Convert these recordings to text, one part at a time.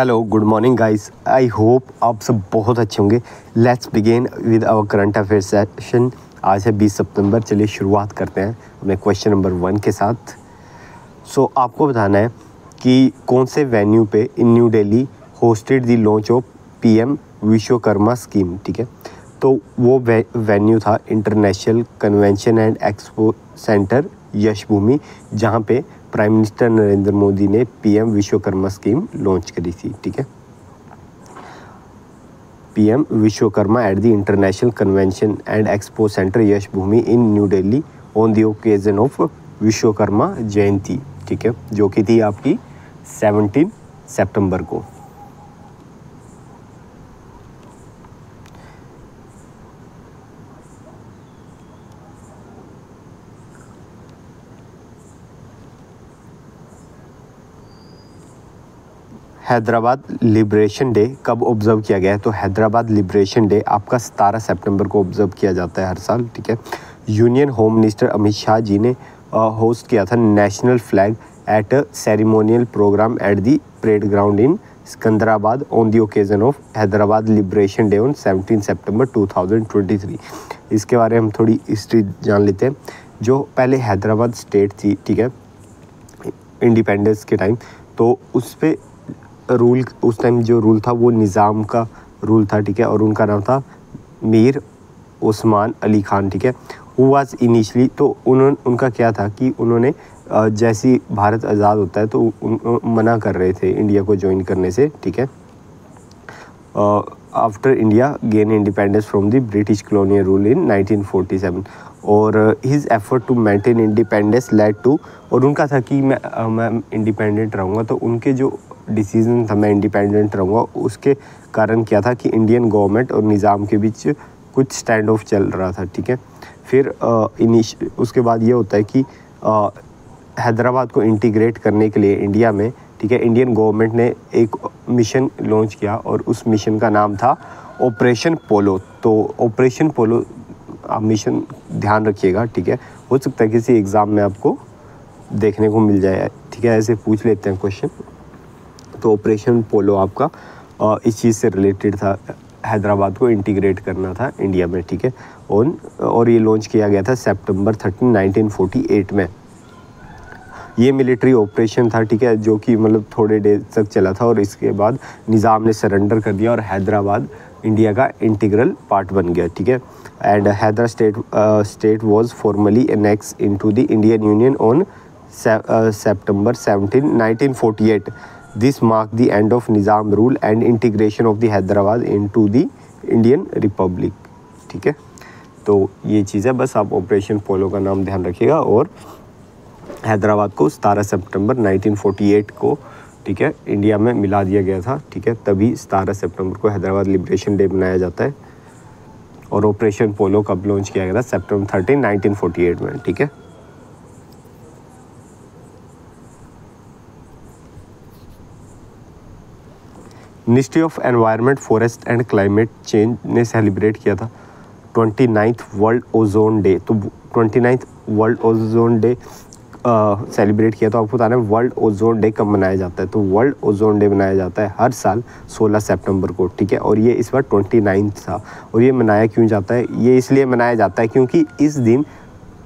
Hello good morning guys I hope आप सब बहुत अच्छे होंगे। Let's begin with our current affair session आज है 20 सितंबर चलिए शुरुआत करते हैं अपने क्वेश्चन नंबर वन के साथ। सो so, आपको बताना है कि कौन से वेन्यू पे in New Delhi hosted the launch of PM Vishwakarma scheme ठीक है? तो वो वे, वेन्यू था International Convention and Expo Centre Yashobhoomi जहाँ पे प्राइम मिनिस्टर नरेंद्र मोदी ने पीएम विश्वकर्मा स्कीम लॉन्च करी थी, ठीक है? PM Vishwakarma at the International Convention and Expo Centre Yash Bhoomi in New Delhi on the occasion of Vishwakarma Jayanti ठीक है? जो कि थी आपकी 17 सितंबर को। हैदराबाद लिब्रेशन डे कब ऑब्ज़र्व किया गया है? तो हैदराबाद लिब्रेशन डे आपका सतारह सितंबर को ऑब्ज़र्व किया जाता है हर साल, ठीक है? Union Home Minister Amit Shah ji ने होस्ट किया था national flag at a ceremonial programme at the parade ground in Secunderabad on the occasion of Hyderabad Liberation Day on 17 सितंबर 2023 इसके बारे में हम थोड़ी हिस्ट्री जान लेते हैं। जो पहले हैदराबाद स्टेट थी, ठीक है? इंडिपेंडेंस के टाइम तो उस पर रूल उस टाइम जो रूल था वो निज़ाम का रूल था ठीक है? और उनका नाम था मीर उस्मान अली खान ठीक है? वो वाज इनिशली तो उन्होंने उनका क्या था कि उन्होंने जैसी भारत आज़ाद होता है तो उन, मना कर रहे थे इंडिया को ज्वाइन करने से ठीक है? After India gain independence from the British colonial rule in 1947 और his effort to maintain independence led to और उनका था कि मैं मैं इंडिपेंडेंट रहूँगा तो उनके जो डिसीज़न था, मैं इंडिपेंडेंट रहूँगा। उसके कारण क्या था कि इंडियन गवर्नमेंट और निज़ाम के बीच कुछ स्टैंड ऑफ़ चल रहा था, ठीक है? फिर इनिश, उसके बाद ये होता है कि हैदराबाद को इंटीग्रेट करने के लिए इंडिया में, ठीक है इंडियन गवर्नमेंट ने एक मिशन लॉन्च किया और उस मिशन का नाम था ऑपरेशन पोलो तो ऑपरेशन पोलो आप मिशन ध्यान रखिएगा, ठीक है? हो सकता है किसी एग्ज़ाम में आपको देखने को मिल जाए, ठीक है? ऐसे पूछ लेते हैं क्वेश्चन तो ऑपरेशन पोलो आपका इस चीज़ से रिलेटेड था, हैदराबाद को इंटीग्रेट करना था इंडिया में, ठीक है? और और ये लॉन्च किया गया था सितंबर थर्टीन 1948 में। ये मिलिट्री ऑपरेशन था, ठीक है? जो कि मतलब थोड़े डेज़ तक चला था और इसके बाद निज़ाम ने सरेंडर कर दिया और हैदराबाद इंडिया का इंटीग्रल पार्ट बन गया, ठीक है? And Hyderabad state state was formally annex into the Indian union on September seventeen 1948 This marked the end of Nizam rule and integration of the Hyderabad into the Indian republic ठीक है? तो ये चीज़ है, बस आप ऑपरेशन पोलो का नाम ध्यान रखिएगा और हैदराबाद को सतारह सितंबर 1948 को, ठीक है, इंडिया में मिला दिया गया था, ठीक है, तभी सतारह सितंबर को हैदराबाद लिब्रेशन डे मनाया जाता है। और ऑपरेशन पोलो कब लॉन्च किया गया था? सितंबर थर्टीन 1948 में, ठीक है? Ministry of Environment, Forest and Climate Change ने सेलिब्रेट किया था। Twenty ninth World Ozone Day तो twenty ninth World Ozone Day celebrate किया तो आपको बताना है वर्ल्ड ओजोन डे कब मनाया जाता है? तो वर्ल्ड ओजोन डे मनाया जाता है हर साल 16 सितंबर को, ठीक है? और ये इस बार ट्वेंटी नाइन्थ था। और ये मनाया क्यों जाता है? ये इसलिए मनाया जाता है क्योंकि इस दिन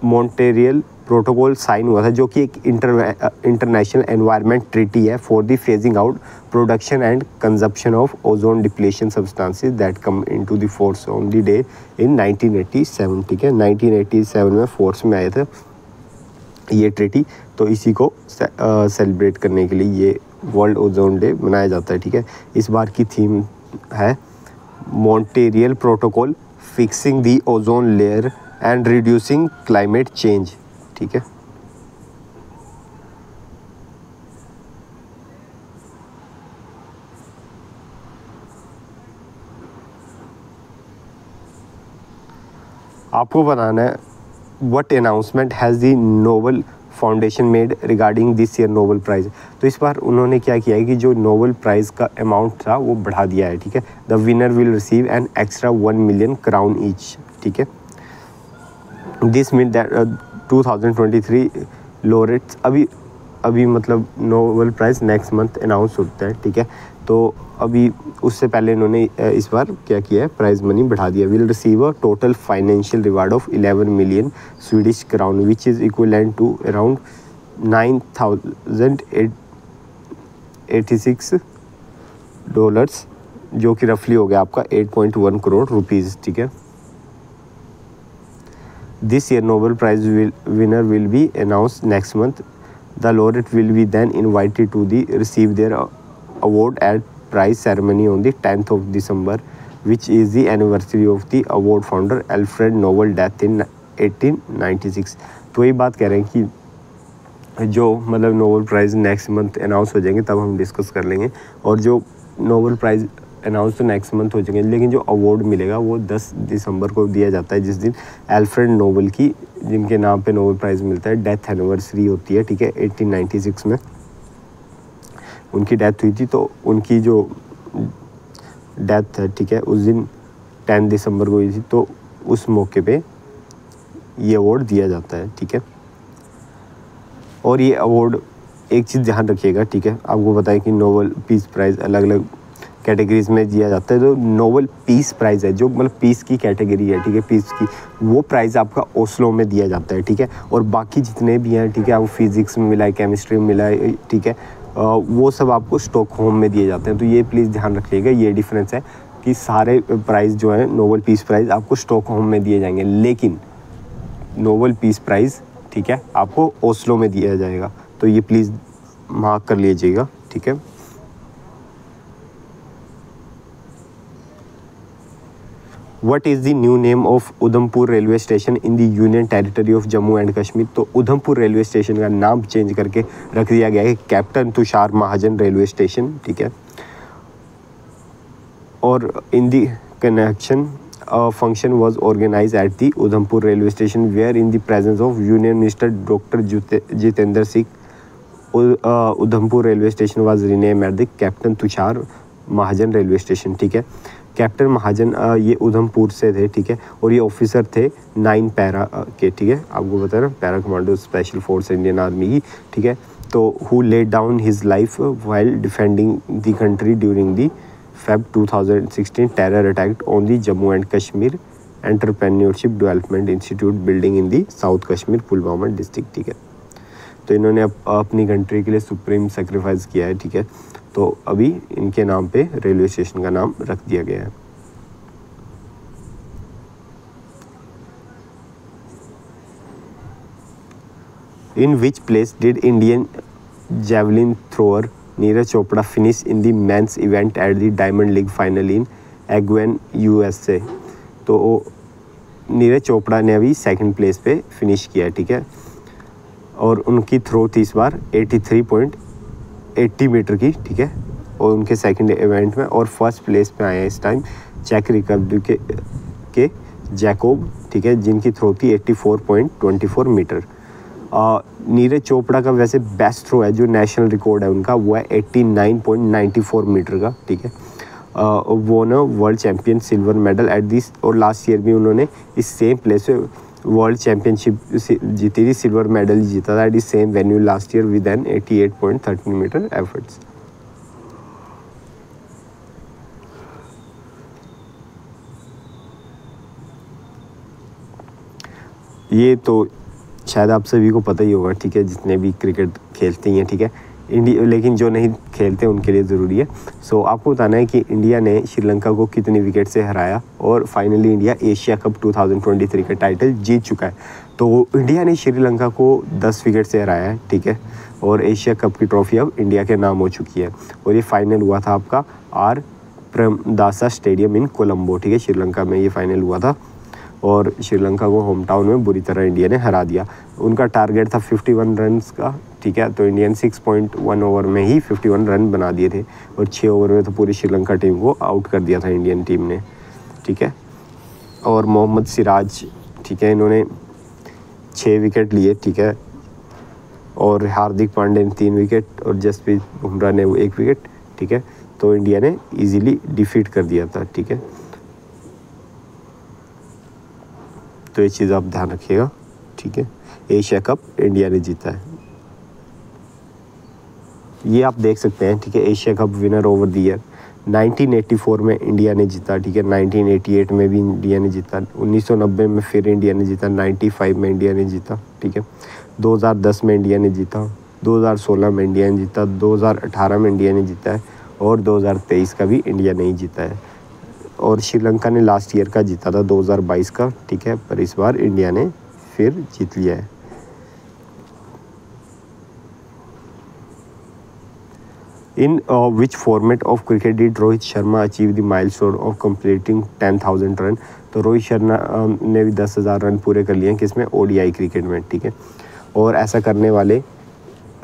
मॉन्टेरियल प्रोटोकॉल साइन हुआ था, जो कि एक इंटरनेशनल एनवायरनमेंट ट्रीटी है for the phasing out production and consumption of ozone depletion substances that come into the force on the day in 1987 ठीक है? 1987 में फोर्स में आए थे ये ट्रीटी तो इसी को सेलिब्रेट करने के लिए ये वर्ल्ड ओजोन डे मनाया जाता है, ठीक है? इस बार की थीम है Montreal Protocol fixing the ozone layer and reducing climate change ठीक है। आपको बताना है what announcement has the Nobel Foundation made regarding this year Nobel Prize तो इस बार उन्होंने क्या किया है कि जो नोबल प्राइज़ का अमाउंट था, वो बढ़ा दिया है, ठीक है? The winner will receive an extra one million crown each ठीक है? दिस मीन दैट 2023 लोरेट्स अभी अभी मतलब Nobel Prize next month announce होता है, ठीक है? तो अभी उससे पहले इन्होंने इस बार क्या किया है? प्राइज मनी बढ़ा दिया। Will receive a total financial reward of 11 million Swedish crown which is equivalent to around nine thousand eighty six dollars जो कि रफली हो गया आपका 8.1 करोड़ रुपीज़ ठीक है? This year Nobel Prize winner will be announce next month the laureate will be then invited to the receive their award at prize ceremony on the 10th of December, which is the anniversary of the award founder Alfred Nobel death in 1896 तो ये बात कह रहे हैं कि जो मतलब Nobel Prize next month announce हो जाएँगे, तब हम डिस्कस कर लेंगे। और जो नोबल प्राइज़ अनाउंस तो नेक्स्ट मंथ हो जाएँगे लेकिन जो अवार्ड मिलेगा, वो 10 दिसंबर को दिया जाता है, जिस दिन एल्फ्रेड नोबल की, जिनके नाम पे नोबल प्राइज़ मिलता है डेथ एनिवर्सरी होती है, ठीक है 1896 में। उनकी डेथ हुई थी तो उनकी जो डेथ है ठीक है, उस दिन टेन दिसंबर को हुई थी तो उस मौके पे ये अवार्ड दिया जाता है, ठीक है। और ये अवार्ड एक चीज़ ध्यान रखिएगा, ठीक है, आपको बताएँ कि नोबल पीस प्राइज़ अलग अलग कैटेगरीज में दिया जाता है तो नोबल पीस प्राइज़ है, जो मतलब पीस की कैटेगरी है, ठीक है पीस की, वो प्राइज़ आपका ओस्लो में दिया जाता है, ठीक है, और बाकी जितने भी हैं, ठीक है आपको फिज़िक्स में मिला है केमिस्ट्री में मिला है ठीक है वो सब आपको स्टॉक होम में दिए जाते हैं। तो ये प्लीज़ ध्यान रखिएगा, ये डिफरेंस है कि सारे प्राइज़ जो हैं नोबल पीस प्राइज़ आपको स्टॉक होम में दिए जाएँगे। लेकिन नोबल पीस प्राइज़ ठीक है, आपको ओस्लो में दिया जाएगा। तो ये प्लीज़ मार्क कर लीजिएगा, ठीक है। What is the new name of Udhampur railway station in the union territory of Jammu and Kashmir तो उधमपुर रेलवे स्टेशन का नाम चेंज करके रख दिया गया है captain Tushar Mahajan railway station ठीक है? और in the connection function was organise at the Udhampur railway station where in the presence of union minister doctor Jitendra Singh Udhampur railway station was rename at the captain Tushar Mahajan railway station ठीक है? Captain महाजन ये उधमपुर से थे ठीक है? और ये officer थे नाइन पैरा के ठीक है? आपको बता रहा para commando special force Indian army की ठीक है? तो who laid down his life while defending the country during the Feb 2016 terror attack on the Jammu and Kashmir entrepreneurship development institute building in the south Kashmir Pulwama district ठीक है? तो इन्होंने up, अपनी country के लिए supreme sacrifice किया है ठीक है? तो अभी इनके नाम पे रेलवे स्टेशन का नाम रख दिया गया है। In which place did Indian javelin thrower Neeraj Chopra finish in the men's event at the Diamond League final in Eugene USA तो नीरज चोपड़ा ने अभी सेकंड प्लेस पे फिनिश किया ठीक है? और उनकी थ्रो थी इस बार 83.80 मीटर की, ठीक है? और उनके सेकंड इवेंट में और फ़र्स्ट प्लेस पे आए हैं इस टाइम चेक रिपब्लिक के के जैकोब ठीक है? जिनकी थ्रो थी 84.24 मीटर नीरज चोपड़ा का वैसे बेस्ट थ्रो है, जो नेशनल रिकॉर्ड है उनका, वो है 89.94 मीटर का, ठीक है? वो ना world champion silver medal at this और लास्ट ईयर भी उन्होंने इस सेम प्लेस पे वर्ल्ड चैंपियनशिप जीती थी सिल्वर मेडल जीता था at is same venue last year with an 88.13 metre efforts ये तो शायद आप सभी को पता ही होगा, ठीक है, जितने भी क्रिकेट खेलते हैं, ठीक है। इंडिया लेकिन जो नहीं खेलते उनके लिए ज़रूरी है। सो so, आपको बताना है कि इंडिया ने श्रीलंका को कितने विकेट से हराया और फाइनली इंडिया एशिया कप 2023 का टाइटल जीत चुका है। तो इंडिया ने श्रीलंका को 10 विकेट से हराया है ठीक है? और एशिया कप की ट्रॉफी अब इंडिया के नाम हो चुकी है। और ये फाइनल हुआ था आपका R Premadasa stadium in Colombo ठीक है? श्रीलंका में ये फाइनल हुआ था और श्रीलंका को होम टाउन में बुरी तरह इंडिया ने हरा दिया। उनका टारगेट था 51 रन का ठीक है? तो इंडियन 6.1 ओवर में ही 51 रन बना दिए थे और छः ओवर में तो पूरी श्रीलंका टीम को आउट कर दिया था इंडियन टीम ने, ठीक है? और मोहम्मद सिराज, ठीक है, इन्होंने छः विकेट लिए, ठीक है? और हार्दिक पांडे ने तीन विकेट और जसप्रीत बुमराह ने एक विकेट ठीक है? तो इंडिया ने इजीली डिफीट कर दिया था, ठीक है? तो ये चीज़ आप ध्यान रखिएगा, ठीक है? एशिया कप इंडिया ने जीता है। ये आप देख सकते हैं, ठीक है, Asia Cup winner over the year 1984 में इंडिया ने जीता, ठीक है 1988 में भी इंडिया ने जीता 1990 में फिर इंडिया ने जीता 95 में इंडिया ने जीता, ठीक है 2010 में इंडिया ने जीता 2016 में इंडिया ने जीता 2018 में इंडिया ने जीता है, और 2023 का भी इंडिया नहीं जीता है। और श्रीलंका ने लास्ट ईयर का जीता था 2022 का, ठीक है, पर इस बार इंडिया ने फिर जीत लिया है। In uh, which format of cricket did Rohit Sharma achieve the milestone of completing 10,000 run तो रोहित शर्मा um, ने भी दस हज़ार रन पूरे कर लिए हैं किसमें ओडीआई क्रिकेट में ठीक है? और ऐसा करने वाले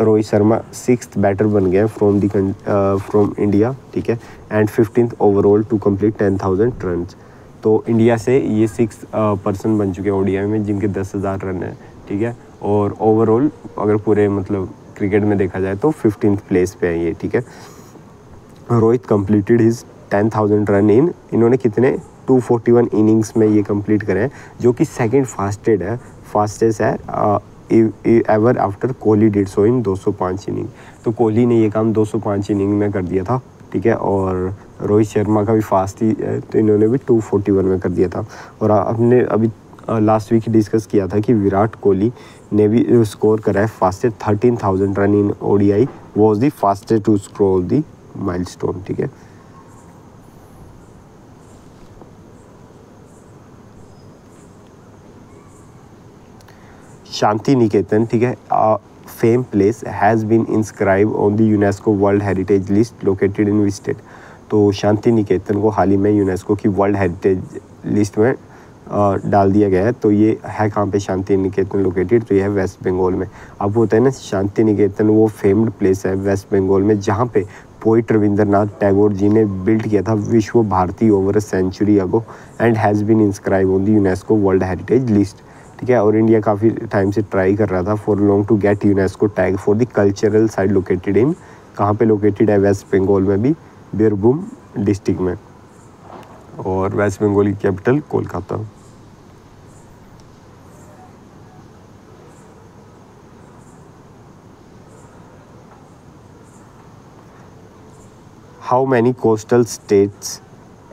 रोहित शर्मा सिक्स बैटर बन गए फ्रॉम दी फ्रॉम इंडिया ठीक है? And fifteen overall to complete ten thousand run तो इंडिया से ये सिक्स पर्सन uh, बन चुके हैं ओडीआई में जिनके दस हज़ार रन है ठीक है? और ओवरऑल अगर पूरे मतलब क्रिकेट में देखा जाए तो फिफ्टीन प्लेस पे है ये, ठीक है? Rohit completed his ten thousand run in इन्होंने कितने? 241 इनिंग्स में ये कंप्लीट करें जो कि सेकंड फास्टेड है फास्टेस्ट है एवर आफ्टर कोहली डेढ़ सो इन 205 इनिंग तो कोहली ने ये काम 205 इनिंग में कर दिया था, ठीक है? और रोहित शर्मा का भी फास्ट ही है तो इन्होंने भी 241 में कर दिया था। और आपने अभी लास्ट वीक डिस्कस किया था कि विराट कोहली ने भी स्कोर करा है. Fastest thirteen thousand run in ODI was the fastest to scroll the milestone ठीक है? शांति निकेतन, ठीक है? Fame place has been inscribe on the UNESCO World Heritage list located in विस्टेड तो शांति निकेतन को हाल ही में यूनेस्को की वर्ल्ड हेरिटेज लिस्ट में डाल दिया गया है। तो ये है कहाँ पे? शांति निकेतन लोकेटेड तो ये है वेस्ट बंगाल में। अब होता है ना शांति निकेतन वो फेम्ड प्लेस है वेस्ट बंगाल में, जहाँ पे पोइट रविंद्रनाथ टैगोर जी ने बिल्ड किया था Visva Bharati over a century ago and has been inscribe on the UNESCO World Heritage List ठीक है? और इंडिया काफ़ी टाइम से ट्राई कर रहा था for long to get UNESCO tag for the cultural site located in कहाँ पे लोकेटेड है? वेस्ट बंगाल में भी बीरभूम डिस्ट्रिक्ट में। और वेस्ट बंगाल की capital Kolkata. How many coastal states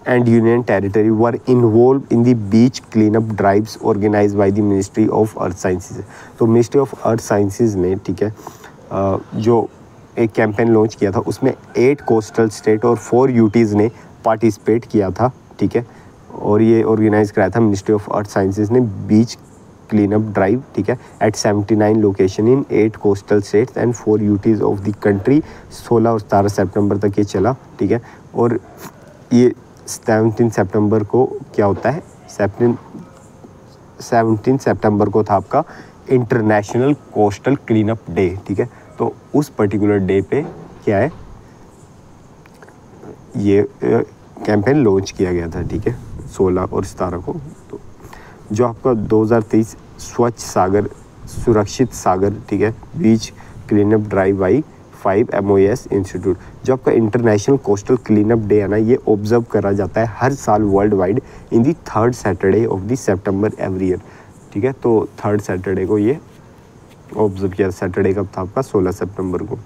and union territory were involved in the beach cleanup drives organized by the Ministry of Earth Sciences. तो Ministry of Earth Sciences ने ठीक है जो एक कैंपेन लॉन्च किया था उसमें एट कोस्टल स्टेट और फोर यूटीज़ ने पार्टिसिपेट किया था ठीक है और ये ऑर्गेनाइज कराया था मिनिस्ट्री ऑफ़ अर्थ साइंसेज ने बीच क्लीन अप ड्राइव ठीक है? Eight 79 location in eight coastal states and four UTs of the country 16 और सतारह सितंबर तक ये चला, ठीक है? और ये सेवनटीन सितंबर को क्या होता है? सेवनटीन सेवनटीन सितंबर को था आपका international coastal clean up day ठीक है? तो उस पर्टिकुलर डे पे क्या है? ये कैंपेन लॉन्च किया गया था, ठीक है? सोलह और सतारह को। जो आपका 2023 स्वच्छ सागर, सुरक्षित सागर, ठीक है, beach clean up drive by five M institute जो आपका international coastal clean up day है ना, ये ऑब्ज़र्व करा जाता है हर साल world wide in the third Saturday of the September every year ठीक है तो थर्ड सैटरडे को ये ऑब्ज़र्व किया सैटरडे कब था आपका? सोलह सेप्टेम्बर को।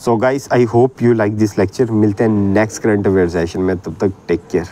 So guys I hope you like this lecture मिलते हैं नेक्स्ट करंट अवेयर सेशन में. तब तक टेक केयर